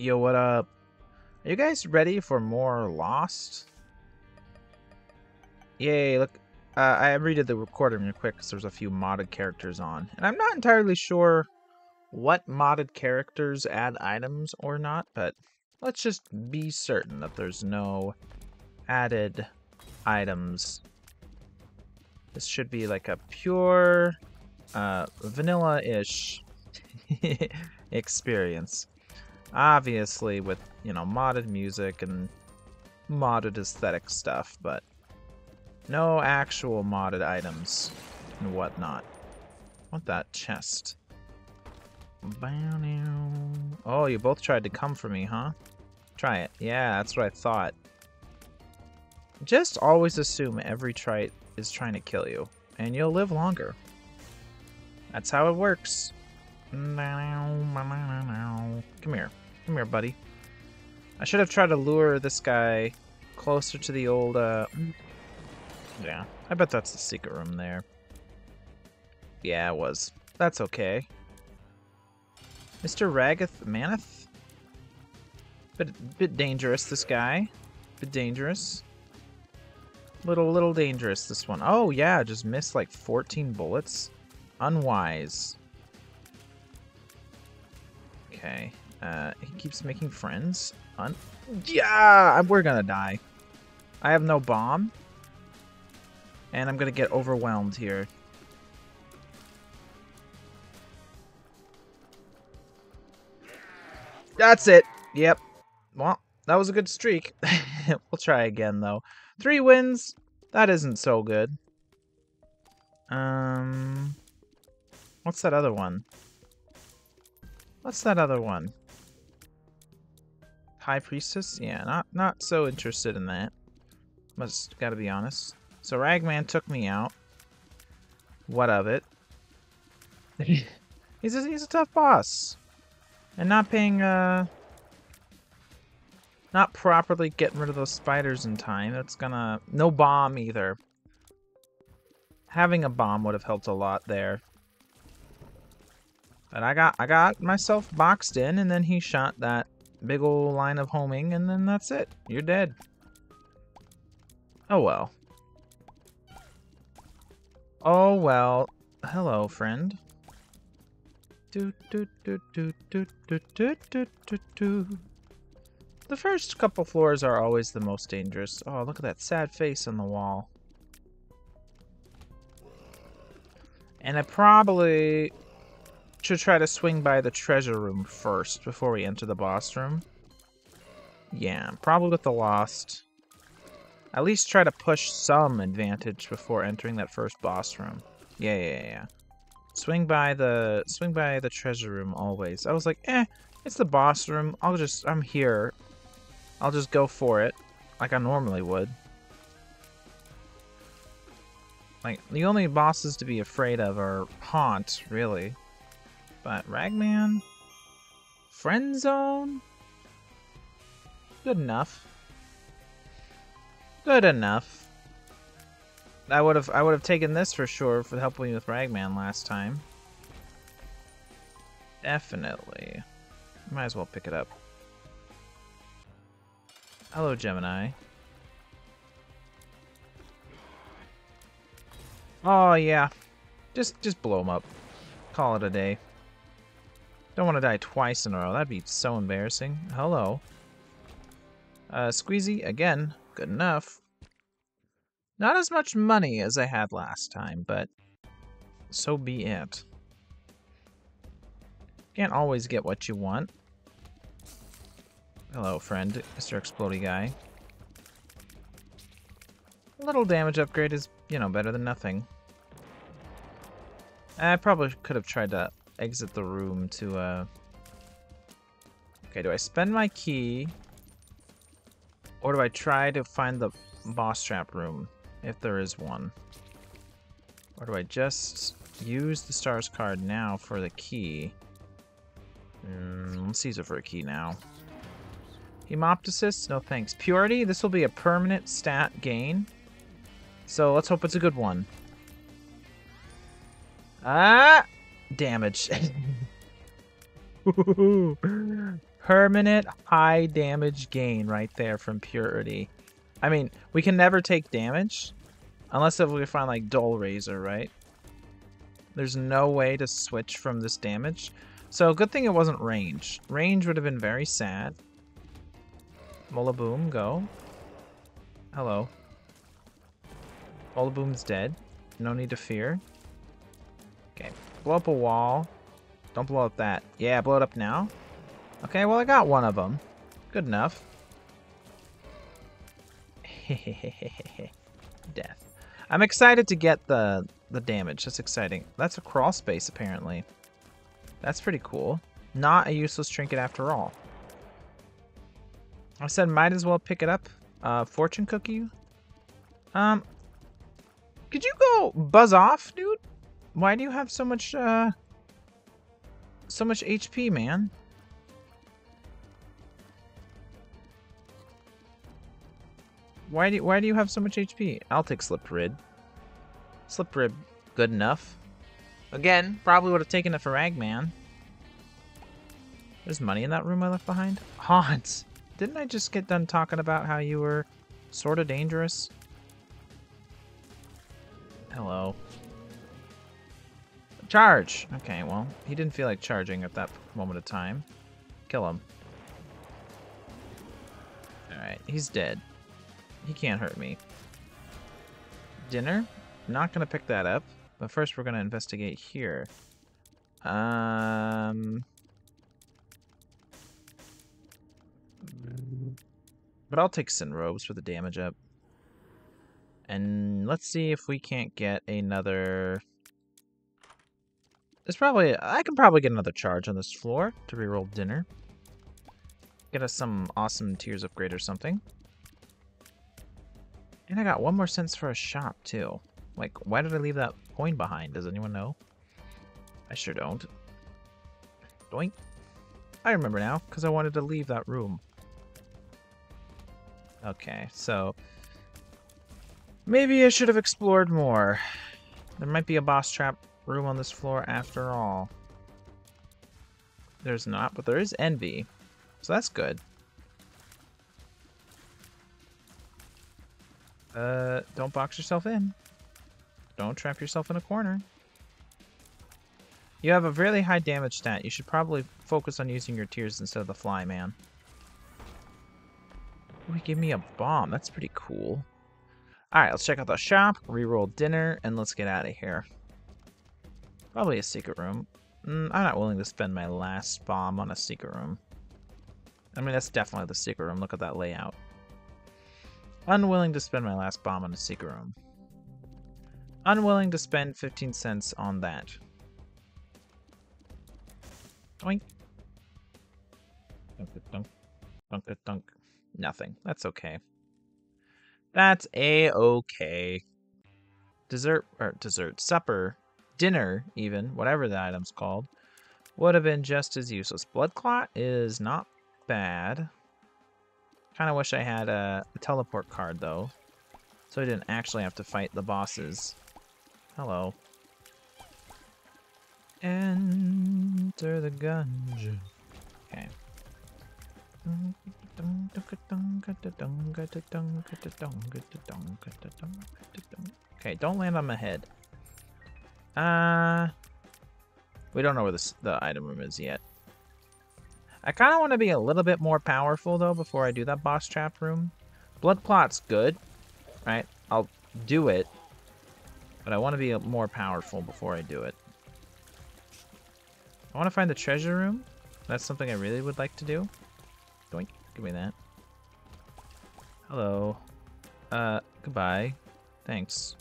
Yo, what up? Are you guys ready for more Lost? Yay, look. Uh, I redid the recording real quick because there's a few modded characters on. And I'm not entirely sure what modded characters add items or not, but let's just be certain that there's no added items. This should be like a pure uh, vanilla-ish experience. Obviously with, you know, modded music and modded aesthetic stuff, but no actual modded items and whatnot. want that chest. Oh, you both tried to come for me, huh? Try it. Yeah, that's what I thought. Just always assume every trite is trying to kill you, and you'll live longer. That's how it works. Come here. Come here, buddy. I should have tried to lure this guy closer to the old, uh... Yeah, I bet that's the secret room there. Yeah, it was. That's okay. Mr. Ragath Maneth? Bit, bit dangerous, this guy. Bit dangerous. Little, little dangerous, this one. Oh, yeah, just missed like 14 bullets. Unwise. Okay. Uh, he keeps making friends. Un yeah, we're gonna die. I have no bomb. And I'm gonna get overwhelmed here. That's it. Yep. Well, that was a good streak. we'll try again, though. Three wins. That isn't so good. Um, what's that other one? What's that other one? High Priestess? Yeah, not not so interested in that. Must gotta be honest. So Ragman took me out. What of it? he's a, he's a tough boss. And not paying, uh... Not properly getting rid of those spiders in time. That's gonna... No bomb either. Having a bomb would have helped a lot there. But I got I got myself boxed in, and then he shot that big old line of homing, and then that's it. You're dead. Oh well. Oh well. Hello, friend. Do do do do do do do do do do. The first couple floors are always the most dangerous. Oh, look at that sad face on the wall. And I probably should try to swing by the treasure room first before we enter the boss room. Yeah, probably with the Lost. At least try to push some advantage before entering that first boss room. Yeah, yeah, yeah. Swing by the swing by the treasure room always. I was like, eh, it's the boss room. I'll just I'm here. I'll just go for it, like I normally would. Like the only bosses to be afraid of are Haunt, really. But Ragman, Friend Zone, good enough. Good enough. I would have I would have taken this for sure for helping me with Ragman last time. Definitely. Might as well pick it up. Hello, Gemini. Oh yeah, just just blow him up. Call it a day. Don't want to die twice in a row. That'd be so embarrassing. Hello. Uh, Squeezy again. Good enough. Not as much money as I had last time, but so be it. Can't always get what you want. Hello, friend, Mr. Explody Guy. A little damage upgrade is, you know, better than nothing. I probably could have tried to exit the room to, uh... Okay, do I spend my key? Or do I try to find the boss trap room, if there is one? Or do I just use the stars card now for the key? Mm, let's use it for a key now. Hemoptysis? No thanks. Purity? This will be a permanent stat gain. So let's hope it's a good one. Ah! Damage. Permanent high damage gain right there from Purity. I mean, we can never take damage unless if we find like Dull Razor, right? There's no way to switch from this damage. So good thing it wasn't range. Range would have been very sad. Boom, go. Hello. Boom's dead. No need to fear. Okay, blow up a wall. Don't blow up that. Yeah, blow it up now. Okay, well I got one of them. Good enough. Death. I'm excited to get the the damage. That's exciting. That's a crawl space apparently. That's pretty cool. Not a useless trinket after all. I said might as well pick it up. Uh, fortune cookie. Um, could you go buzz off, dude? Why do you have so much, uh, so much HP, man? Why do you, why do you have so much HP? I'll take Slipped Rib. Slipped Rib, good enough. Again, probably would have taken it for Ragman. There's money in that room I left behind. Hans, didn't I just get done talking about how you were sort of dangerous? Hello. Charge! Okay, well, he didn't feel like charging at that moment of time. Kill him. Alright, he's dead. He can't hurt me. Dinner? Not gonna pick that up. But first we're gonna investigate here. Um... But I'll take Sin Robes for the damage up. And let's see if we can't get another... There's probably... I can probably get another charge on this floor to reroll dinner. Get us some awesome tears Upgrade or something. And I got one more sense for a shop, too. Like, why did I leave that coin behind? Does anyone know? I sure don't. Doink. I remember now, because I wanted to leave that room. Okay, so... Maybe I should have explored more. There might be a boss trap room on this floor after all. There's not, but there is Envy. So that's good. Uh, don't box yourself in. Don't trap yourself in a corner. You have a really high damage stat. You should probably focus on using your tears instead of the fly, man. Ooh, he gave me a bomb. That's pretty cool. Alright, let's check out the shop, reroll dinner, and let's get out of here. Probably a secret room. Mm, I'm not willing to spend my last bomb on a secret room. I mean, that's definitely the secret room. Look at that layout. Unwilling to spend my last bomb on a secret room. Unwilling to spend 15 cents on that. Doink. Dunk dunk. Dunk dunk. Nothing. That's okay. That's a-okay. Dessert, or dessert, supper, dinner even, whatever the item's called, would have been just as useless. Blood Clot is not bad. Kind of wish I had a, a teleport card, though, so I didn't actually have to fight the bosses. Hello. Enter the gungeon. Okay. Okay, don't land on my head. Uh, we don't know where this, the item room is yet. I kind of want to be a little bit more powerful, though, before I do that boss trap room. Blood Clot's good, right? I'll do it, but I want to be more powerful before I do it. I want to find the treasure room. That's something I really would like to do. Doink. Give me that. Hello. Uh, goodbye. Thanks.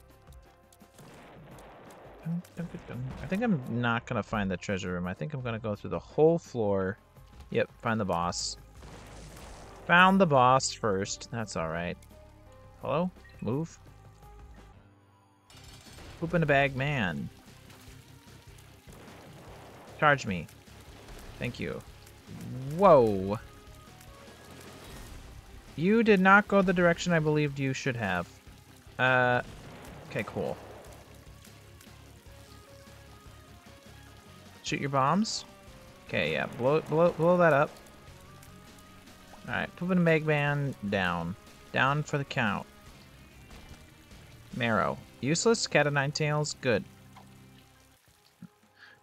I think I'm not going to find the treasure room. I think I'm going to go through the whole floor. Yep, find the boss. Found the boss first. That's alright. Hello? Move. Poop in a bag man. Charge me. Thank you. Whoa. You did not go the direction I believed you should have. Uh, okay, cool. Shoot your bombs. Okay, yeah, blow, blow, blow that up. Alright, pooping Megman down. Down for the count. Marrow. Useless, Cat of Nine Tails, good.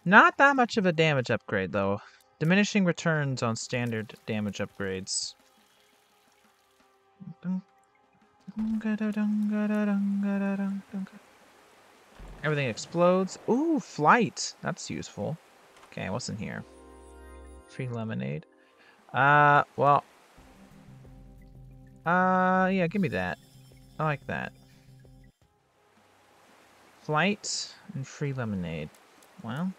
Not that much of a damage upgrade, though. Diminishing returns on standard damage upgrades. Everything explodes. Ooh, flight. That's useful. Okay, what's in here? Free lemonade. Uh, well. Uh, yeah, give me that. I like that. Flight and free lemonade. Well,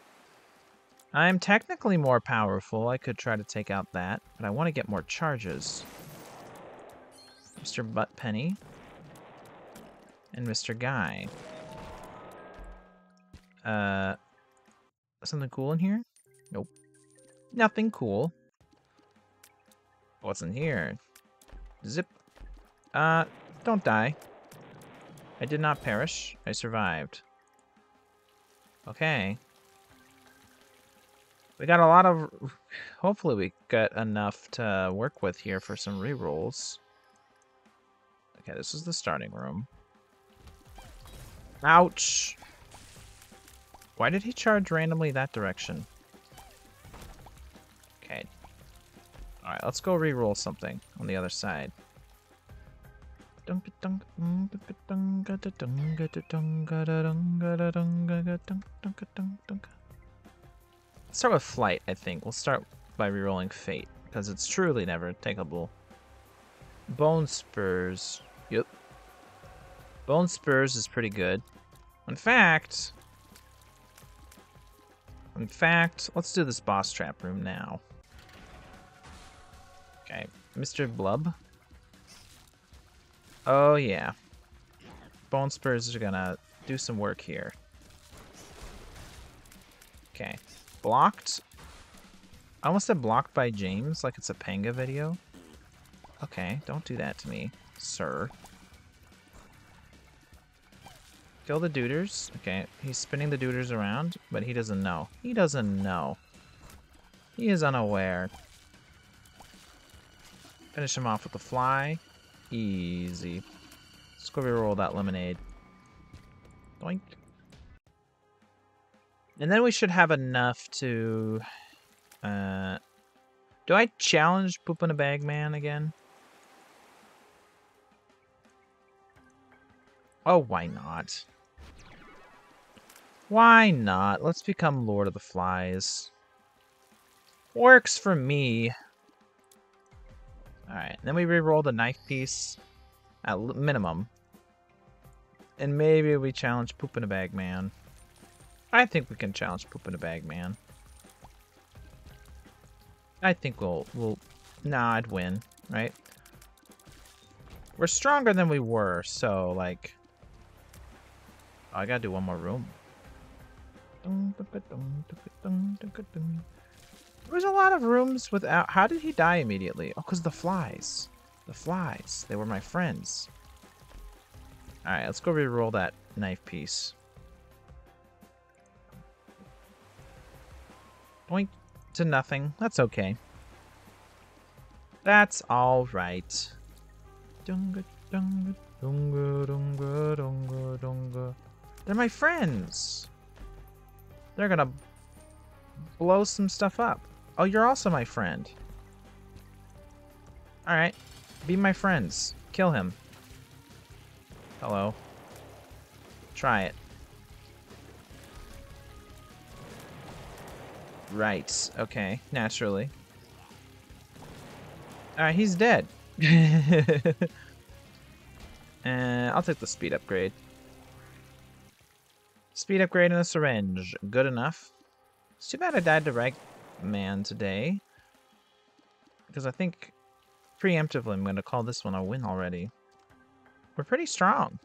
I'm technically more powerful. I could try to take out that, but I want to get more charges. Mr. Butt Penny. And Mr. Guy. Uh, something cool in here? Nope. Nothing cool. What's in here? Zip. Uh, don't die. I did not perish. I survived. Okay. We got a lot of... Hopefully we got enough to work with here for some rerolls. Okay, this is the starting room. Ouch! Why did he charge randomly that direction? Okay. Alright, let's go re-roll something on the other side. Let's start with flight, I think. We'll start by re-rolling fate, because it's truly never takeable. Bone spurs. Yep. Bone spurs is pretty good. In fact, in fact, let's do this boss trap room now. Okay, Mr. Blub. Oh, yeah. Bone Spurs are gonna do some work here. Okay. Blocked. I almost said blocked by James, like it's a Panga video. Okay, don't do that to me, sir. Kill the duders. Okay, he's spinning the duders around, but he doesn't know. He doesn't know. He is unaware. Finish him off with the fly. Easy. Go reroll that lemonade. Doink. And then we should have enough to... Uh, do I challenge Poop in a Bag Man again? Oh, why not? Why not? Let's become Lord of the Flies. Works for me. Alright, then we re-roll the knife piece at minimum. And maybe we challenge Poop in a Bag Man. I think we can challenge Poop in a Bag Man. I think we'll, we'll, nah, I'd win, right? We're stronger than we were, so, like, I gotta do one more room. There's a lot of rooms without... How did he die immediately? Oh, because the flies. The flies. They were my friends. Alright, let's go re-roll that knife piece. Point to nothing. That's okay. That's alright. They're my friends. They're gonna blow some stuff up. Oh, you're also my friend. Alright. Be my friends. Kill him. Hello. Try it. Right. Okay. Naturally. Alright, he's dead. uh, I'll take the speed upgrade. Speed upgrade and a syringe. Good enough. It's too bad I died to right man today. Because I think preemptively I'm going to call this one a win already. We're pretty strong.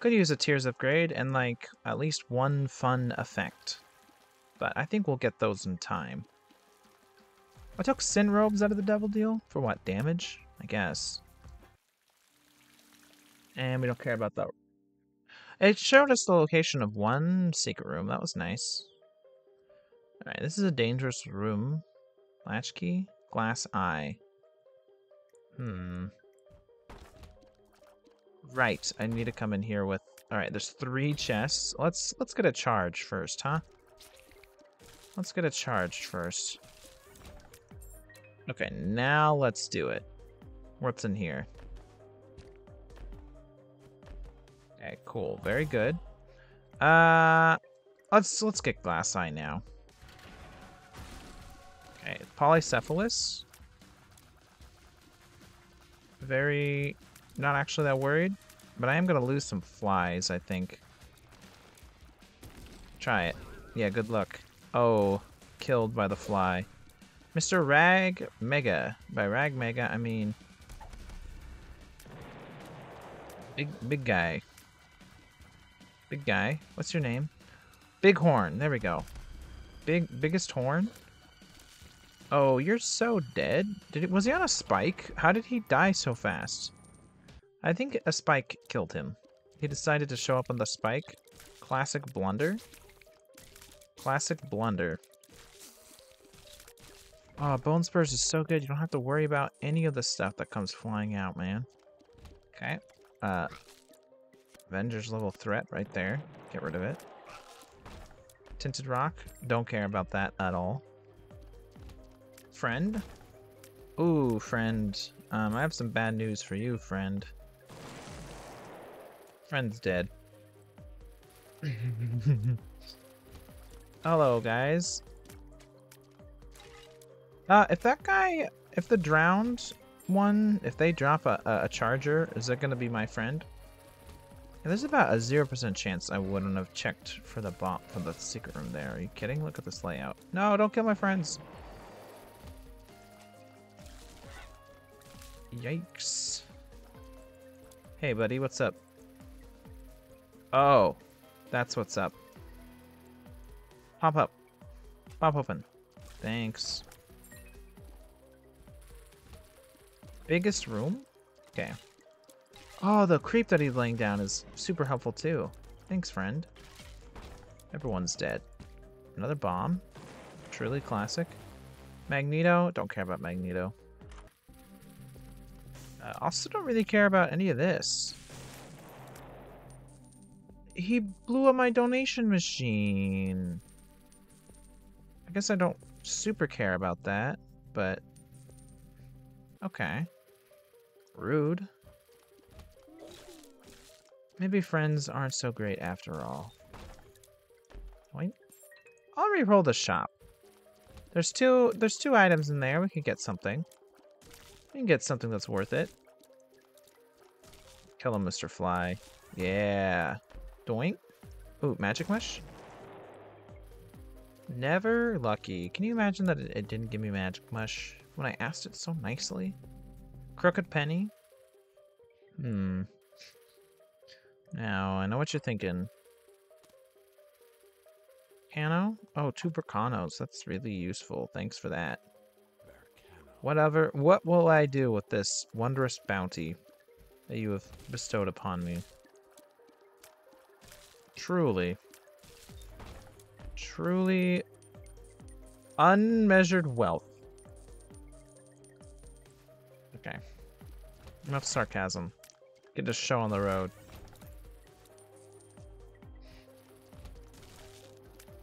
Could use a Tears upgrade and like at least one fun effect. But I think we'll get those in time. I took Sin Robes out of the Devil Deal. For what, damage? I guess. And we don't care about that it showed us the location of one secret room. That was nice. Alright, this is a dangerous room. Latchkey, glass eye. Hmm. Right, I need to come in here with... Alright, there's three chests. Let's let's get a charge first, huh? Let's get a charge first. Okay, now let's do it. What's in here? Okay, cool. Very good. Uh, let's let's get glass eye now. Okay, polycephalus. Very, not actually that worried, but I am gonna lose some flies. I think. Try it. Yeah, good luck. Oh, killed by the fly. Mr. Rag Mega. By Rag Mega, I mean big big guy. Big guy. What's your name? Big horn. There we go. Big biggest horn. Oh, you're so dead. Did it, was he on a spike? How did he die so fast? I think a spike killed him. He decided to show up on the spike. Classic blunder. Classic blunder. Oh, Bone Spurs is so good. You don't have to worry about any of the stuff that comes flying out, man. Okay. Uh, Avengers level threat right there. Get rid of it. Tinted Rock. Don't care about that at all. Friend? Ooh, friend. Um, I have some bad news for you, friend. Friend's dead. Hello, guys. Uh, if that guy, if the drowned one, if they drop a, a, charger, is that going to be my friend? Yeah, there's about a 0% chance I wouldn't have checked for the bomb for the secret room there. Are you kidding? Look at this layout. No, don't kill my friends. Yikes. Hey, buddy, what's up? Oh, that's what's up. Pop up. Pop open. Thanks. Biggest room? Okay. Oh, the creep that he's laying down is super helpful too. Thanks, friend. Everyone's dead. Another bomb. Truly classic. Magneto? Don't care about Magneto. Uh, also don't really care about any of this. He blew up my donation machine. I guess I don't super care about that, but... Okay. Rude. Maybe friends aren't so great after all. Wait. I'll re-roll the shop. There's two there's two items in there. We can get something. We can get something that's worth it. Kill him, Mr. Fly. Yeah. Doink. Ooh, magic mush? Never lucky. Can you imagine that it, it didn't give me magic mush when I asked it so nicely? Crooked penny? Hmm. Now, I know what you're thinking. Cano? Oh, two Berkanos. That's really useful. Thanks for that. Whatever. What will I do with this wondrous bounty that you have bestowed upon me? Truly. Truly unmeasured wealth. Okay. Enough sarcasm. Get a show on the road.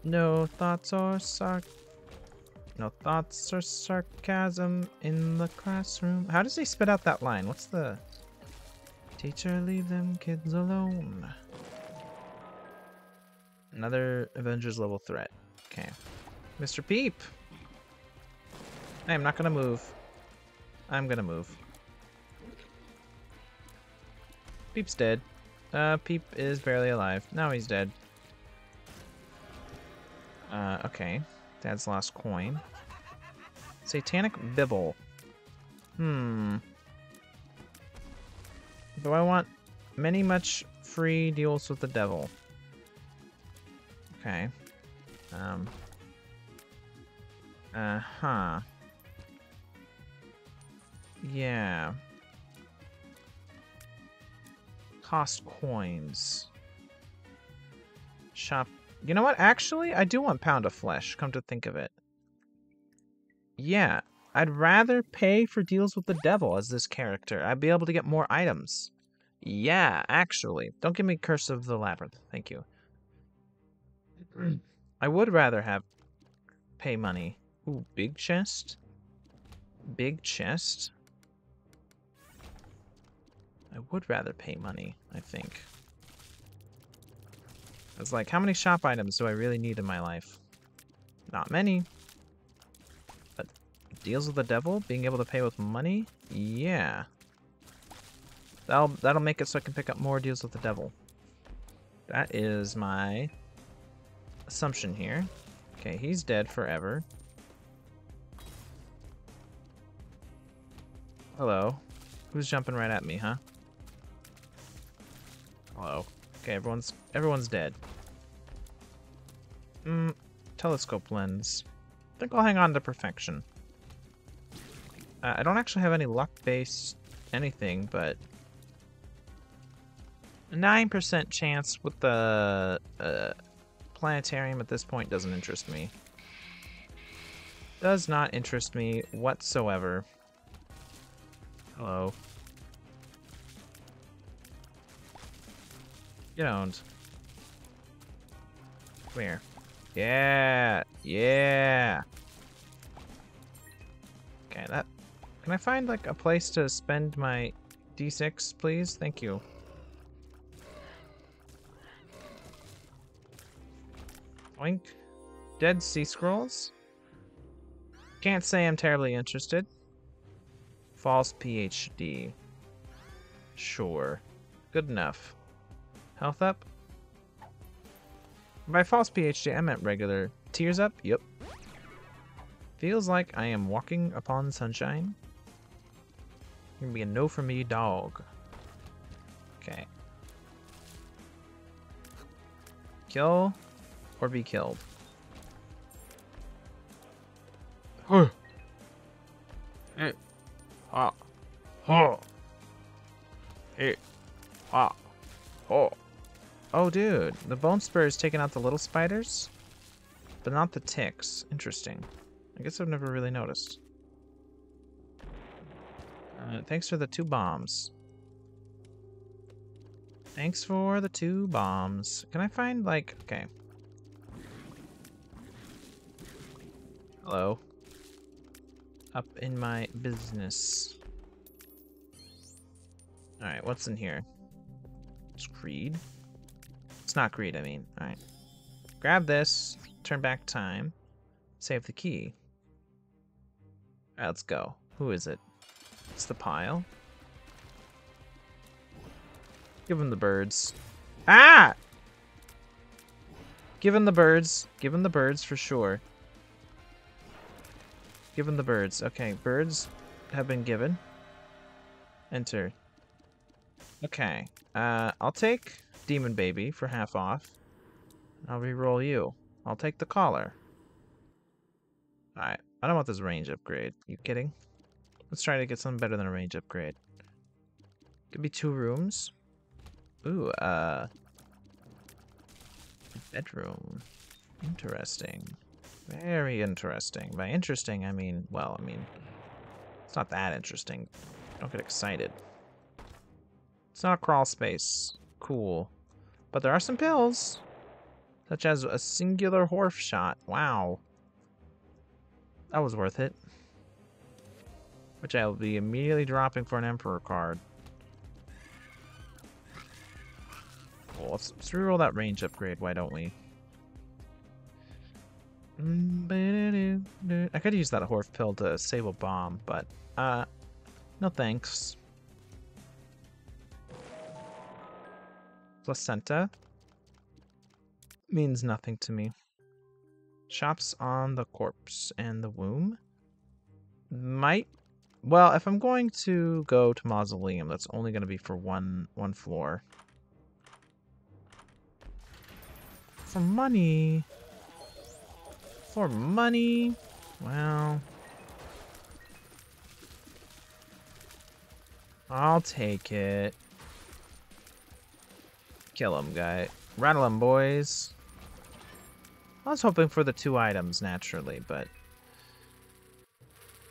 No thoughts or sarc no thoughts or sarcasm in the classroom. How does he spit out that line? What's the teacher leave them kids alone? Another Avengers level threat. Okay. Mr. Peep. I am not gonna move. I'm gonna move. Peep's dead. Uh, Peep is barely alive. Now he's dead. Uh, okay. Dad's lost coin. Satanic Bibble. Hmm. Do I want many much free deals with the devil? Okay. Um. Uh-huh. Yeah. Cost coins. Shop you know what? Actually, I do want pound of flesh, come to think of it. Yeah. I'd rather pay for deals with the devil as this character. I'd be able to get more items. Yeah, actually. Don't give me Curse of the Labyrinth. Thank you. I would rather have pay money. Ooh, big chest. Big chest. I would rather pay money, I think. It's like, how many shop items do I really need in my life? Not many. But deals with the devil? Being able to pay with money? Yeah. That'll, that'll make it so I can pick up more deals with the devil. That is my assumption here. Okay, he's dead forever. Hello. Who's jumping right at me, huh? Hello. Okay, everyone's everyone's dead. Hmm, telescope lens. I think I'll hang on to perfection. Uh, I don't actually have any luck-based anything, but 9% chance with the uh, planetarium at this point doesn't interest me. Does not interest me whatsoever. Hello. Get owned. Come here. Yeah! Yeah! Okay, that... Can I find, like, a place to spend my d6, please? Thank you. Oink. Dead Sea Scrolls? Can't say I'm terribly interested. False PhD. Sure. Good enough. Health up? By false PhD, I meant regular. Tears up? Yep. Feels like I am walking upon sunshine. Gonna be a no for me, dog. Okay. Kill or be killed. Huh. Hey. Ah. Ha. Ha. Oh, dude. The bone spur is taking out the little spiders, but not the ticks. Interesting. I guess I've never really noticed. Uh, thanks for the two bombs. Thanks for the two bombs. Can I find, like... Okay. Hello. Up in my business. Alright, what's in here? It's Creed. It's not Creed, I mean. Alright. Grab this, turn back time, save the key. Alright, let's go. Who is it? It's the pile. Give him the birds. Ah! Give him the birds. Give him the birds for sure. Given the birds. Okay, birds have been given. Enter. Okay. Uh, I'll take Demon Baby for half off. I'll re-roll you. I'll take the collar. Alright. I don't want this range upgrade. You kidding? Let's try to get something better than a range upgrade. Could be two rooms. Ooh, uh... Bedroom. Interesting. Very interesting. By interesting, I mean, well, I mean, it's not that interesting. Don't get excited. It's not crawl space. Cool. But there are some pills. Such as a singular horse shot. Wow. That was worth it. Which I will be immediately dropping for an Emperor card. Let's, let's reroll that range upgrade, why don't we? I could use that Horf pill to save a bomb, but uh, no thanks. Placenta means nothing to me. Shops on the corpse and the womb might. Well, if I'm going to go to mausoleum, that's only going to be for one one floor. For money. For money? Well... I'll take it. Kill him, guy. Rattle him, boys. I was hoping for the two items, naturally, but...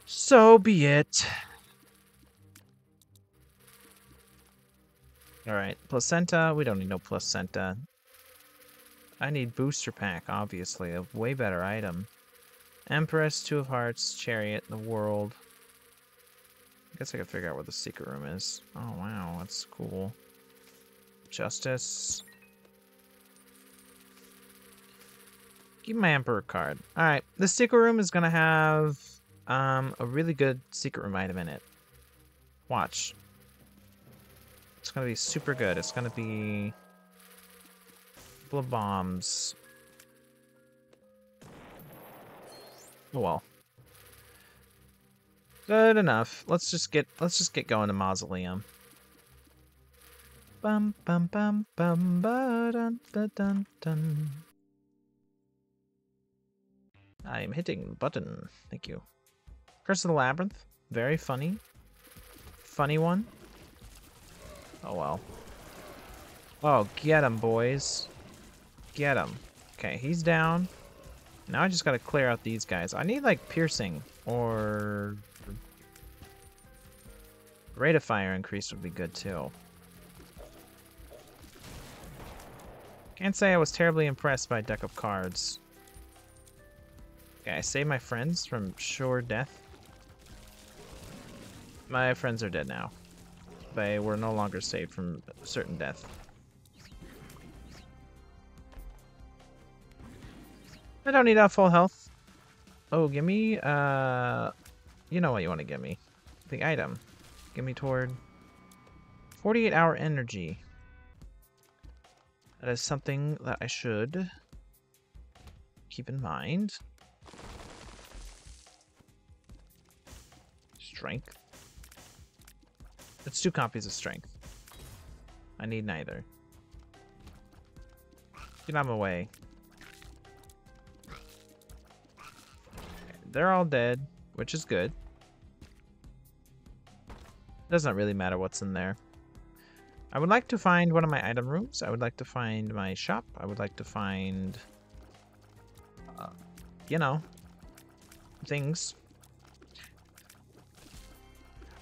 So be it. Alright, placenta. We don't need no placenta. I need booster pack, obviously. A way better item. Empress, Two of Hearts, Chariot, the World. I guess I could figure out where the secret room is. Oh, wow, that's cool. Justice. Give my Emperor card. Alright, the secret room is to have um, a really good secret room item in it. Watch. It's to be super good. It's to be... A Couple of bombs. Oh well. Good enough. Let's just get let's just get going to mausoleum. Bum bum bum bum ba dun dun dun dun. I'm hitting button. Thank you. Curse of the Labyrinth. Very funny. Funny one. Oh well. Oh, get him, boys. Get him. Okay, he's down. Now I just gotta clear out these guys. I need, like, piercing. Or... Rate of fire increase would be good, too. Can't say I was terribly impressed by deck of cards. Okay, I save my friends from sure death. My friends are dead now. They were no longer saved from certain death. I don't need that full health. Oh, give me, uh, you know what you want to give me. The item. Give me toward 48 hour energy. That is something that I should keep in mind. Strength. It's two copies of strength. I need neither. Get out of my way. They're all dead, which is good. Doesn't really matter what's in there. I would like to find one of my item rooms. I would like to find my shop. I would like to find, uh, you know, things.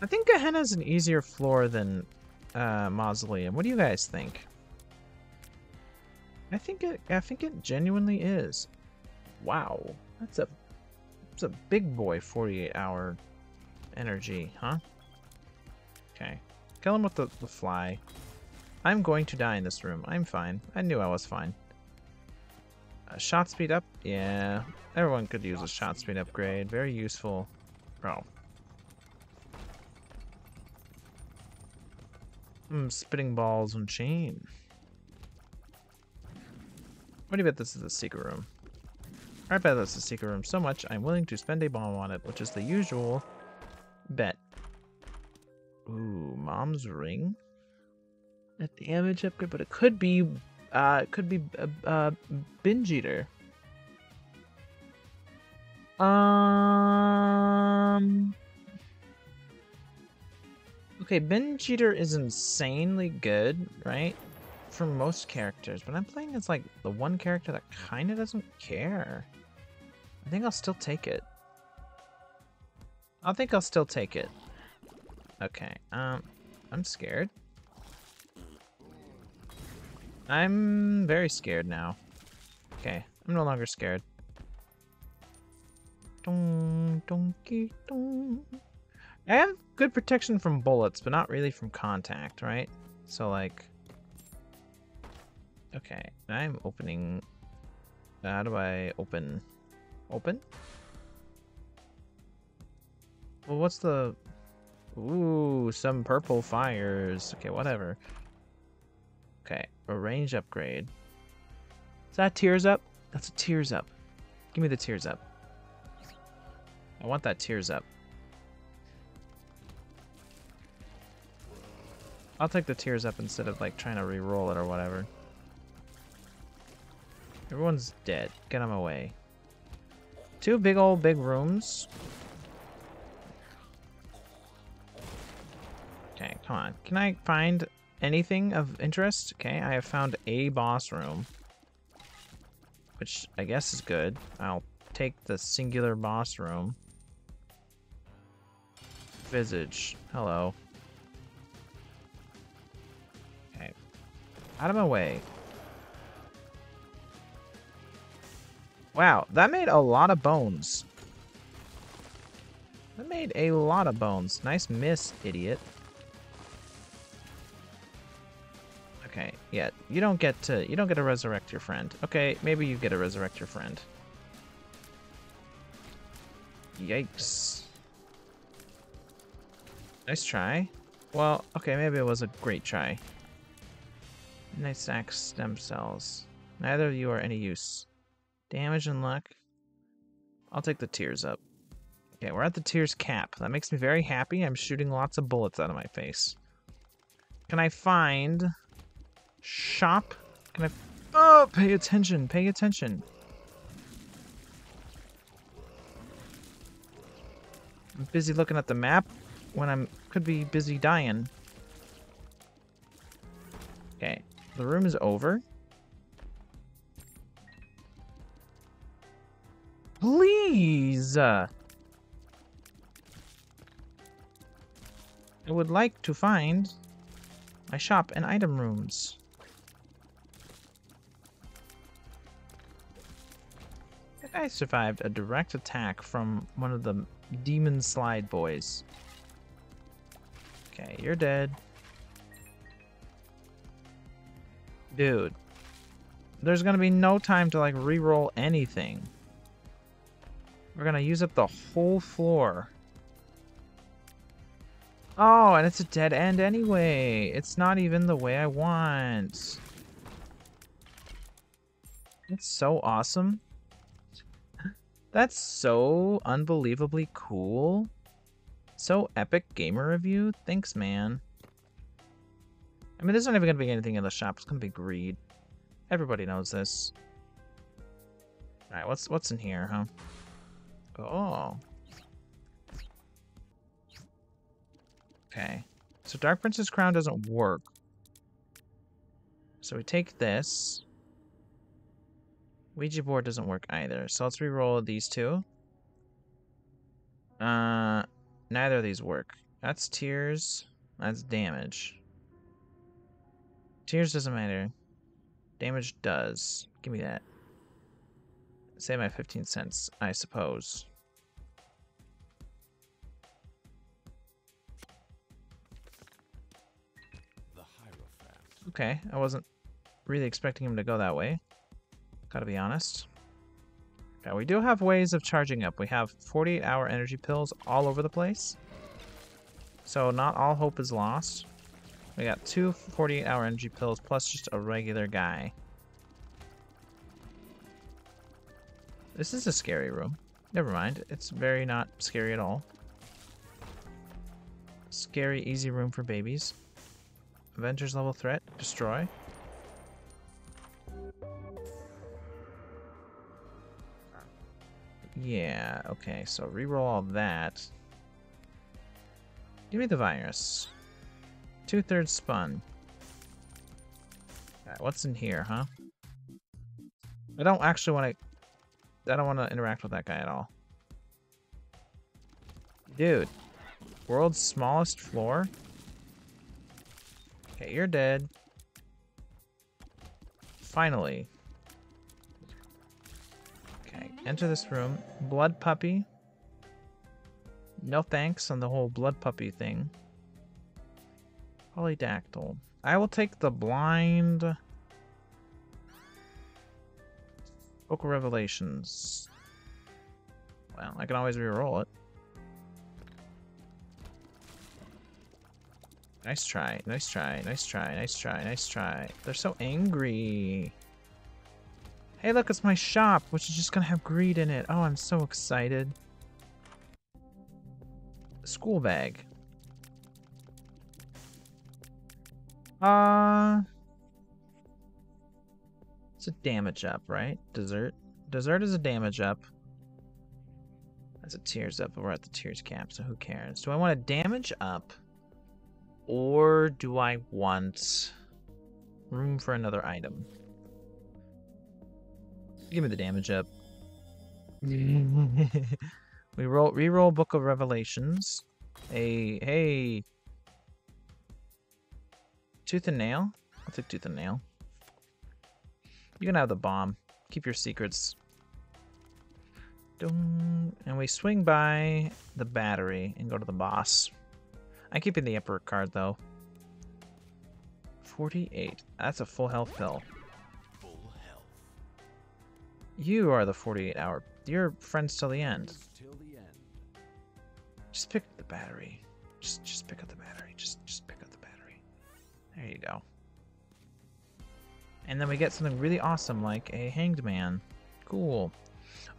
I think Gehenna is an easier floor than uh, Mausoleum. What do you guys think? I think it. I think it genuinely is. Wow, that's a it's a big boy 48 hour energy, huh? Kill him with the, the fly. I'm going to die in this room. I'm fine. I knew I was fine. Uh, shot speed up? Yeah. Everyone could use a shot speed upgrade. Very useful. Bro. Hmm, spitting balls and chain. What do you bet this is a secret room? I bet that's a secret room so much I'm willing to spend a bomb on it, which is the usual bet. Ooh, mom's ring? A damage upgrade, but it could be, uh, it could be, a, uh binge eater. Um. Okay, binge eater is insanely good, right? For most characters, but I'm playing as like the one character that kind of doesn't care. I think I'll still take it. I think I'll still take it. Okay, um, I'm scared. I'm very scared now. Okay, I'm no longer scared. Donkey. I have good protection from bullets, but not really from contact, right? So, like... Okay, I'm opening... How do I open... Open? Well, what's the... Ooh, some purple fires. Okay, whatever. Okay, a range upgrade. Is that tears up? That's a tears up. Give me the tears up. I want that tears up. I'll take the tears up instead of like trying to re-roll it or whatever. Everyone's dead. Get them away. Two big old big rooms. Okay, come on. Can I find anything of interest? Okay, I have found a boss room. Which I guess is good. I'll take the singular boss room. visage. Hello. Okay. Out of my way. Wow, that made a lot of bones. That made a lot of bones. Nice miss, idiot. Yeah, you don't get to you don't get to resurrect your friend. Okay, maybe you get to resurrect your friend. Yikes. Nice try. Well, okay, maybe it was a great try. Nice sack stem cells. Neither of you are any use. Damage and luck. I'll take the tears up. Okay, we're at the tears cap. That makes me very happy. I'm shooting lots of bullets out of my face. Can I find... Shop? Can I... Oh, pay attention, pay attention. I'm busy looking at the map when I'm could be busy dying. Okay, the room is over. Please! I would like to find my shop and item rooms. I survived a direct attack from one of the demon slide boys. Okay, you're dead. Dude. There's gonna be no time to like re-roll anything. We're gonna use up the whole floor. Oh, and it's a dead end anyway. It's not even the way I want. It's so awesome. That's so unbelievably cool. So epic gamer review. Thanks, man. I mean, there's not even going to be anything in the shop. It's going to be greed. Everybody knows this. Alright, what's what's in here, huh? Oh. Okay. So Dark Prince's crown doesn't work. So we take this. Ouija board doesn't work either. So let's re-roll these two. Uh, neither of these work. That's tears. That's damage. Tears doesn't matter. Damage does. Give me that. Save my 15 cents, I suppose. Okay, I wasn't really expecting him to go that way. Gotta be honest. Yeah, we do have ways of charging up. We have 48 hour energy pills all over the place. So not all hope is lost. We got two 48 hour energy pills plus just a regular guy. This is a scary room. Never mind. It's very not scary at all. Scary, easy room for babies. Avengers level threat. Destroy. Yeah, okay, so reroll all that. Give me the virus. Two-thirds spun. Right, what's in here, huh? I don't actually want to... I don't want to interact with that guy at all. Dude. World's smallest floor? Okay, you're dead. Finally. Enter this room. Blood puppy. No thanks on the whole blood puppy thing. Polydactyl. I will take the blind... Book of Revelations. Well, I can always re-roll it. Nice try, nice try, nice try, nice try, nice try. They're so angry. Hey, look, it's my shop, which is just gonna have greed in it. Oh, I'm so excited. School bag. Uh... It's a damage up, right? Dessert. Dessert is a damage up. That's a tears up, but we're at the tears cap, so who cares? Do I want a damage up? Or do I want room for another item? Give me the damage up. we roll re-roll Book of Revelations. Hey, hey. Tooth and nail? I'll take tooth and nail. You can have the bomb. Keep your secrets. Dun, and we swing by the battery and go to the boss. I'm keeping the Emperor card, though. 48. That's a full health pill. You are the 48 hour. You're friends till the end. Till the end. Just pick up the battery. Just just pick up the battery. Just just pick up the battery. There you go. And then we get something really awesome like a hanged man. Cool.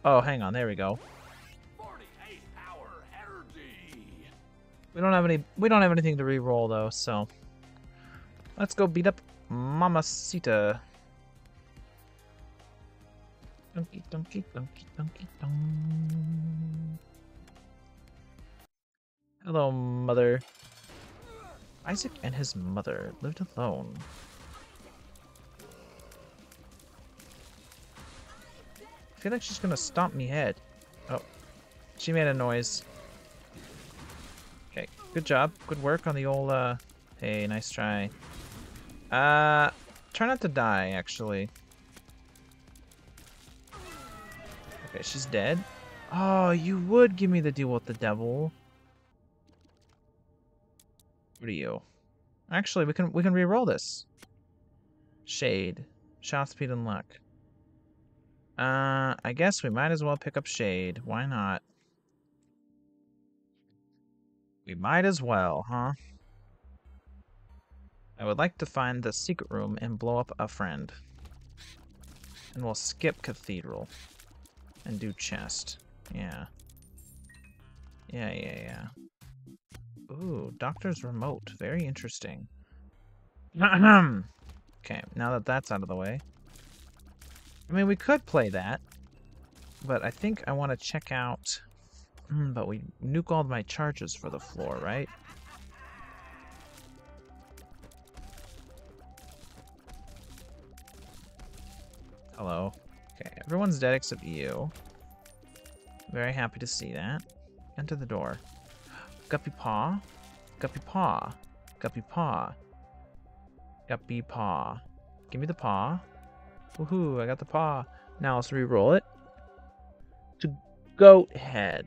Oh, hang on. There we go. 48 hour energy. We don't have any we don't have anything to re-roll though, so let's go beat up Mamacita. Donkey donkey donkey donkey dong. Hello, mother. Isaac and his mother lived alone. I feel like she's gonna stomp me head. Oh, she made a noise. Okay, good job. Good work on the old, uh... Hey, nice try. Uh, try not to die, actually. She's dead. Oh, you would give me the deal with the devil. What are you? Actually, we can we can re-roll this. Shade. Shot speed and luck. Uh, I guess we might as well pick up Shade. Why not? We might as well, huh? I would like to find the secret room and blow up a friend. And we'll skip Cathedral. And do chest. Yeah. Yeah, yeah, yeah. Ooh, Doctor's Remote. Very interesting. okay, now that that's out of the way. I mean, we could play that. But I think I want to check out... Hmm, but we nuke all my charges for the floor, right? Hello. Okay, everyone's dead except you. Very happy to see that. Enter the door. Guppy paw. Guppy paw. Guppy paw. Guppy paw. Give me the paw. Woohoo, I got the paw. Now let's re-roll it. To goat head.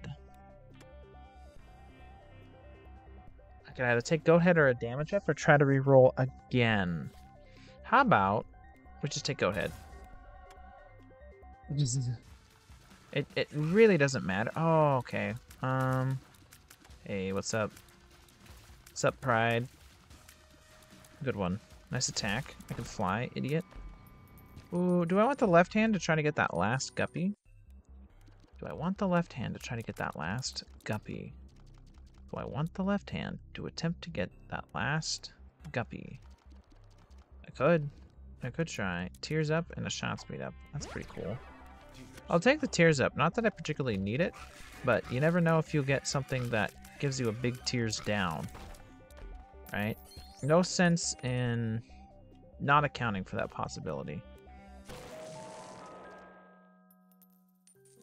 I can either take goat head or a damage up or try to re-roll again. How about we just take goat head? It it really doesn't matter. Oh, okay. Um Hey, what's up? What's up, Pride? Good one. Nice attack. I can fly, idiot. Ooh, do I want the left hand to try to get that last guppy? Do I want the left hand to try to get that last guppy? Do I want the left hand to attempt to get that last guppy? I could. I could try. Tears up and a shot speed up. That's pretty cool. I'll take the tears up. Not that I particularly need it, but you never know if you'll get something that gives you a big tears down. Right? No sense in not accounting for that possibility.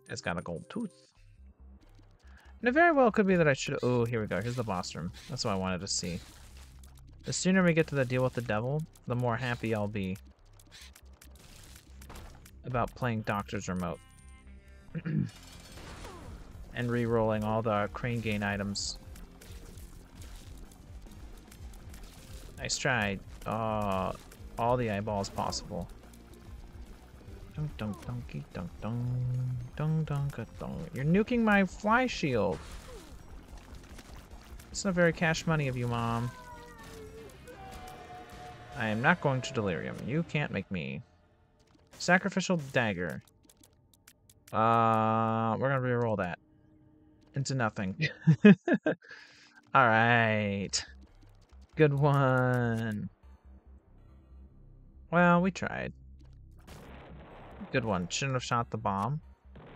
It's got a gold tooth. And it very well could be that I should... Oh, here we go. Here's the boss room. That's what I wanted to see. The sooner we get to the deal with the devil, the more happy I'll be about playing Doctor's Remote. and re-rolling all the crane game items. Nice try. Uh, all the eyeballs possible. Dun dun donkey dun dun dun dun. You're nuking my fly shield. It's not very cash money of you, Mom. I am not going to delirium. You can't make me. Sacrificial dagger. Uh, we're gonna re-roll that into nothing. All right. Good one. Well, we tried. Good one. Shouldn't have shot the bomb.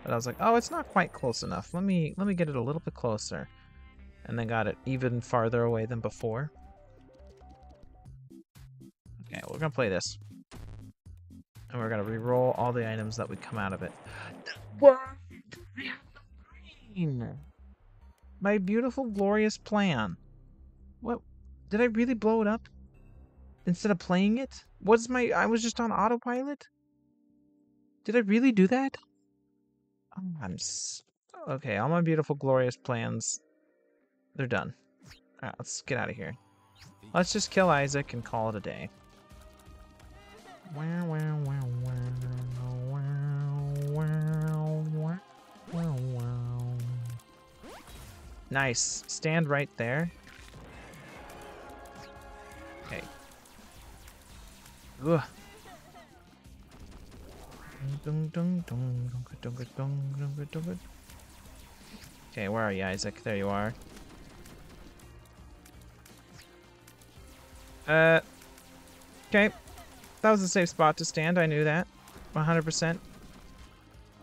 But I was like, oh, it's not quite close enough. Let me let me get it a little bit closer. And then got it even farther away than before. Okay, we're gonna play this. And we're gonna re-roll all the items that would come out of it. What? My beautiful, glorious plan. What? Did I really blow it up? Instead of playing it? Was my... I was just on autopilot? Did I really do that? Oh, I'm Okay, all my beautiful, glorious plans, they're done. Alright, let's get out of here. Let's just kill Isaac and call it a day. Nice. Stand right there. Okay. Ugh. Okay, where are you, Isaac? There you are. Uh. Okay. That was a safe spot to stand. I knew that. 100%.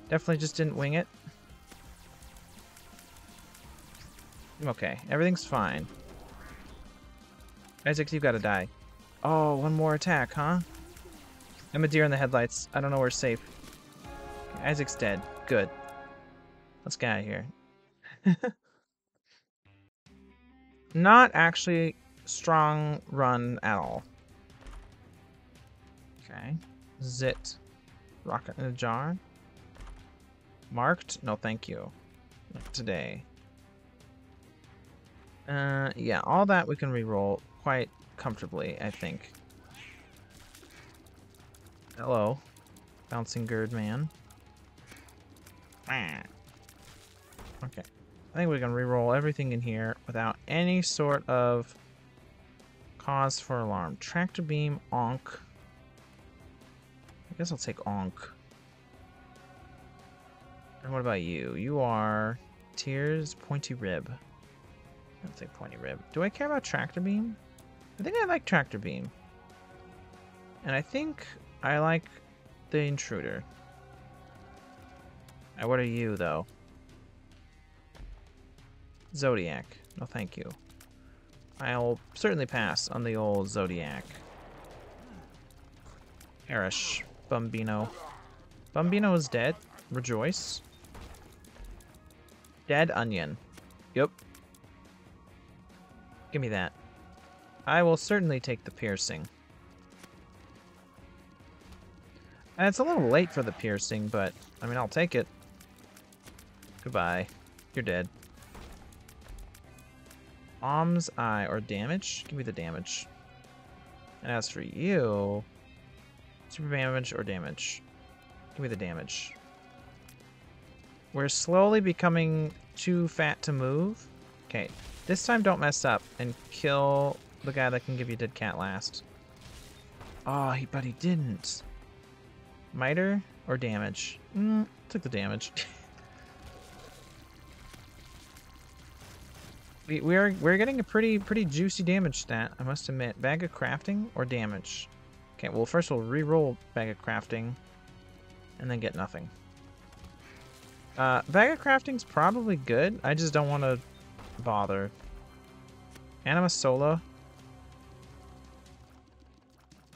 Definitely just didn't wing it. Okay, everything's fine. Isaac, you've gotta die. Oh, one more attack, huh? I'm a deer in the headlights. I don't know where safe. Isaac's dead. Good. Let's get out of here. Not actually strong run at all. Okay. Zit. Rocket in a jar. Marked? No, thank you. Today. Uh, yeah, all that we can re-roll quite comfortably, I think. Hello, bouncing gird man. Ah. Okay, I think we can re-roll everything in here without any sort of cause for alarm. Tractor beam, onk. I guess I'll take onk. And what about you? You are tears, pointy rib. I'll take pointy rib. Do I care about tractor beam? I think I like tractor beam. And I think I like the intruder. Uh, what are you, though? Zodiac. No, thank you. I'll certainly pass on the old Zodiac. Eris. Bumbino. Bumbino is dead. Rejoice. Dead onion. Yep. Give me that. I will certainly take the piercing. And it's a little late for the piercing, but, I mean, I'll take it. Goodbye. You're dead. Bomb's eye or damage? Give me the damage. And as for you, super damage or damage? Give me the damage. We're slowly becoming too fat to move. Okay, this time don't mess up and kill the guy that can give you dead cat last. Oh, he, but he didn't. Miter or damage? Mm, took the damage. we we are we're getting a pretty pretty juicy damage stat, I must admit. Bag of crafting or damage? Okay, well first we'll re-roll bag of crafting, and then get nothing. Uh, bag of crafting's probably good. I just don't want to bother. Anima Sola.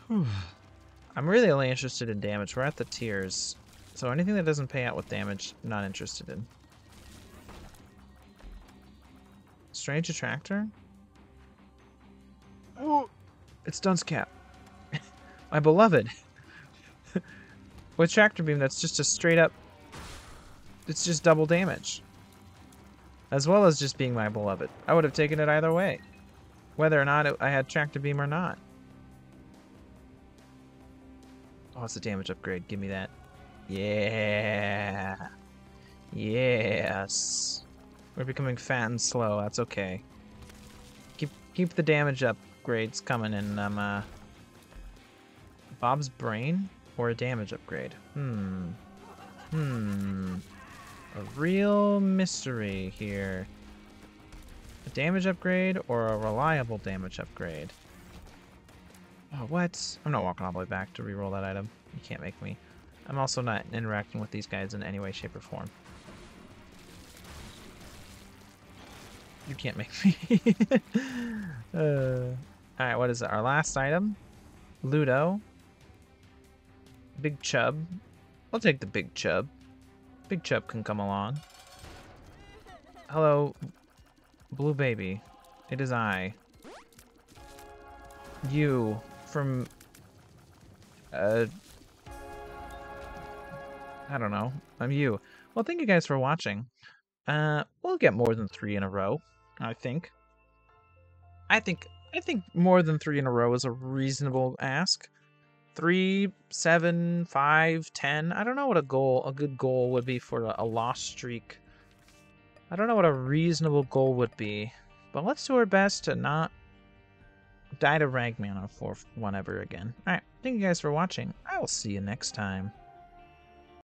I'm really only interested in damage. We're at the tears. So anything that doesn't pay out with damage, I'm not interested in. Strange Attractor? Oh, it's Dunce Cap. My beloved. with Tractor Beam, that's just a straight up... It's just double damage. As well as just being my beloved. I would have taken it either way. Whether or not it, I had Tractor Beam or not. Oh, it's a damage upgrade. Give me that. Yeah. Yes. We're becoming fat and slow. That's okay. Keep keep the damage upgrades coming and I'm um uh Bob's brain or a damage upgrade? Hmm. Hmm. A real mystery here. A damage upgrade or a reliable damage upgrade? Oh, what? I'm not walking all the way back to reroll that item. You can't make me. I'm also not interacting with these guys in any way, shape, or form. You can't make me. uh, Alright, what is it? Our last item? Ludo. Big Chub. I'll take the Big Chub. Big Chub can come along. Hello, Blue baby. It is I. You from uh I don't know. I'm you. Well, thank you guys for watching. Uh we'll get more than 3 in a row, I think. I think I think more than 3 in a row is a reasonable ask. Three, seven, five, ten. I don't know what a goal, a good goal would be for a, lost streak. I don't know what a reasonable goal would be, but let's do our best to not die to Ragman on 4th one ever again. Alright, thank you guys for watching. I will see you next time.